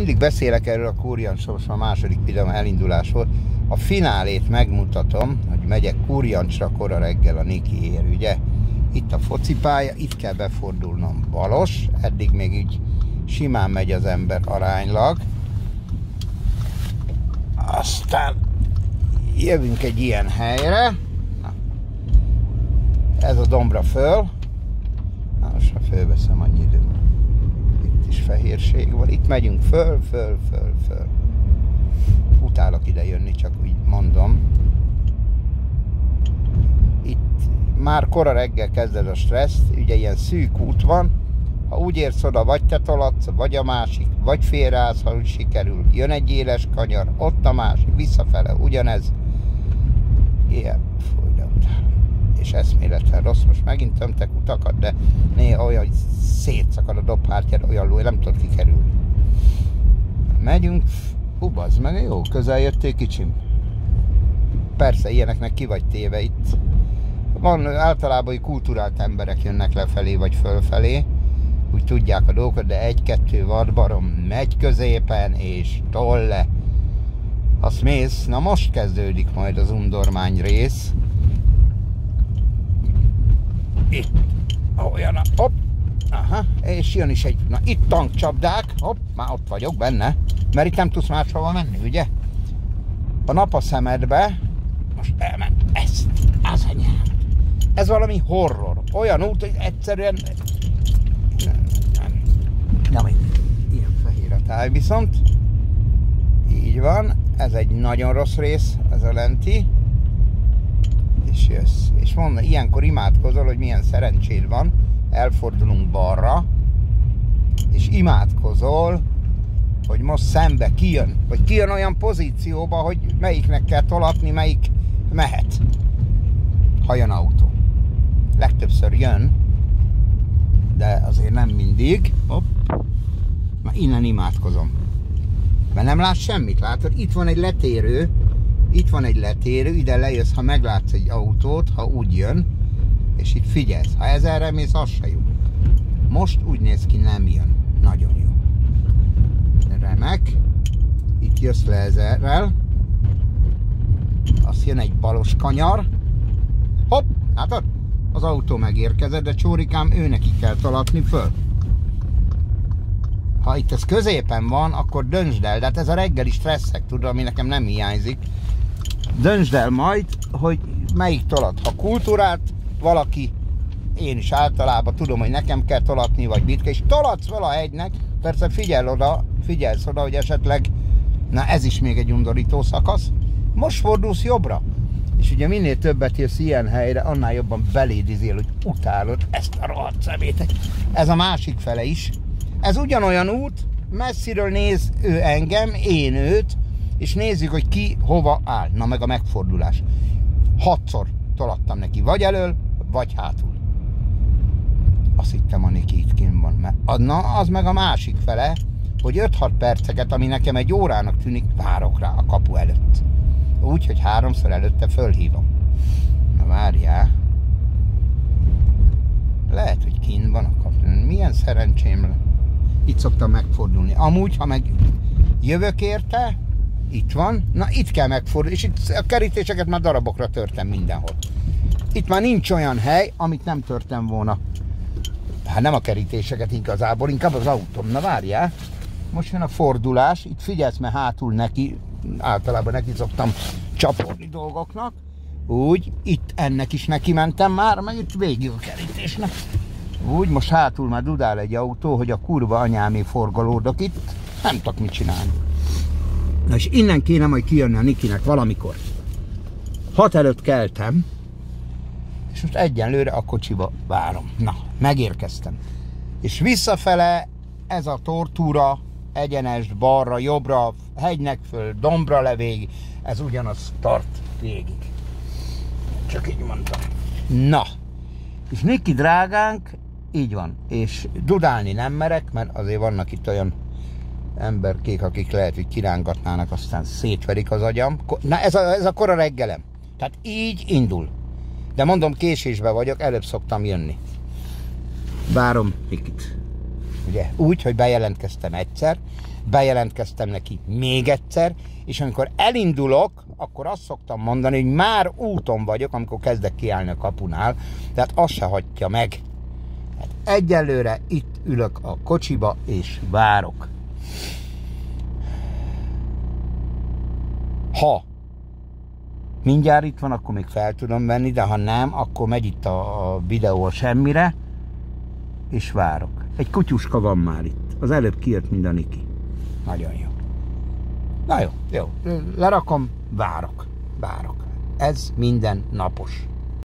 mindig beszélek erről a Kurjancsról, most a második videó elindulás volt. A finálét megmutatom, hogy megyek Kurjancsra kora reggel a Niki ér, ugye? Itt a focipálya, itt kell befordulnom balos, eddig még így simán megy az ember aránylag. Aztán jövünk egy ilyen helyre. Na. Ez a dombra föl. Na, most ha fölveszem annyi időt is fehérség van. Itt megyünk föl, föl, föl, föl. Utálok ide jönni, csak úgy mondom. Itt már kora reggel kezded a stresszt, ugye ilyen szűk út van, ha úgy érsz oda, vagy te tolatsz, vagy a másik, vagy félreállsz, ha úgy sikerül. Jön egy éles kanyar, ott a másik, visszafele, ugyanez. Ilyen, és eszméletlen rossz. Most megint tömtek utakat, de néha olyan, hogy szétszakad a dobhártyád, olyan ló, nem tudod kikerülni. Megyünk, hú, meg, jó, közel jöttél kicsim. Persze, ilyeneknek ki vagy téve itt. Van általában, hogy kulturált emberek jönnek lefelé vagy fölfelé, úgy tudják a dolgokat, de egy-kettő vadbarom megy középen, és tolle. Azt mész, na most kezdődik majd az undormány rész itt, olyan, hopp, aha, és jön is egy, na itt tankcsapdák, hopp, már ott vagyok benne, mert itt nem tudsz máshova menni, ugye? A nap a szemedbe, most elment, ezt, az anyám. Ez valami horror, olyan út, hogy egyszerűen nem, nem, nem ilyen fehér a táj viszont, így van, ez egy nagyon rossz rész, ez a lenti, és jössz. És mondom, ilyenkor imádkozol, hogy milyen szerencséd van, elfordulunk balra, és imádkozol, hogy most szembe kijön, vagy kijön olyan pozícióba, hogy melyiknek kell tolatni, melyik mehet, ha jön autó. Legtöbbször jön, de azért nem mindig. Hopp. Már innen imádkozom. Mert nem lát semmit, látod? Itt van egy letérő, itt van egy letérő, ide lejössz, ha meglátsz egy autót, ha úgy jön, és itt figyelsz. Ha ezerre mész, az se jó. Most úgy néz ki, nem jön. Nagyon jó. Remek. Itt jössz le ezerrel. Azt jön egy balos kanyar. Hopp, látod? Az autó megérkezett, de csórikám ő neki kell talatni föl. Ha itt ez középen van, akkor döntsd el, de hát ez a reggeli stresszek, tudod, ami nekem nem hiányzik döntsd el majd, hogy melyik tolat. Ha kultúrát valaki, én is általában tudom, hogy nekem kell tolatni, vagy mit és tolatsz fel a hegynek, persze figyel oda, figyelsz oda, hogy esetleg, na ez is még egy undorító szakasz, most fordulsz jobbra. És ugye minél többet jössz ilyen helyre, annál jobban belédizél, hogy utálod ezt a rohadt szemétek. Ez a másik fele is. Ez ugyanolyan út, messziről néz ő engem, én őt, és nézzük, hogy ki hova áll. Na meg a megfordulás. Hatszor tolattam neki, vagy elől, vagy hátul. Azt hittem, a Niki itt kint van. Mert, na, az meg a másik fele, hogy 5-6 perceket, ami nekem egy órának tűnik, várok rá a kapu előtt. Úgy, hogy háromszor előtte fölhívom. Na várjál. Lehet, hogy kint van a kapu. Milyen szerencsém Itt szoktam megfordulni. Amúgy, ha meg jövök érte, itt van, na itt kell megfordulni, és itt a kerítéseket már darabokra törtem mindenhol. Itt már nincs olyan hely, amit nem törtem volna. Hát nem a kerítéseket igazából, inkább az autóm. Na várjál, most jön a fordulás, itt figyelsz, mert hátul neki, általában neki szoktam csaporni dolgoknak. Úgy, itt ennek is neki mentem már, meg itt végig a kerítésnek. Úgy, most hátul már dudál egy autó, hogy a kurva anyámé forgalódok itt, nem tudok mit csinálni. Na és innen kéne majd kijönni a Nikinek valamikor. Hat előtt keltem, és most egyenlőre a kocsiba várom. Na, megérkeztem. És visszafele ez a tortúra, egyenes, balra, jobbra, hegynek föl, dombra le ez ugyanaz tart végig. Csak így mondtam. Na, és Niki drágánk, így van, és dudálni nem merek, mert azért vannak itt olyan emberkék, akik lehet, hogy kirángatnának, aztán szétverik az agyam. Na ez a, ez a kora reggelem. Tehát így indul. De mondom, késésbe vagyok, előbb szoktam jönni. Várom Mikit. Ugye, úgy, hogy bejelentkeztem egyszer, bejelentkeztem neki még egyszer, és amikor elindulok, akkor azt szoktam mondani, hogy már úton vagyok, amikor kezdek kiállni a kapunál, tehát azt se hagyja meg. Hát egyelőre itt ülök a kocsiba, és várok. Ha mindjárt itt van, akkor még fel tudom venni, de ha nem, akkor megy itt a, a videó a semmire, és várok. Egy kutyuska van már itt. Az előbb kijött mind a Niki. Nagyon jó. Na jó, jó. Lerakom, várok. Várok. Ez minden napos.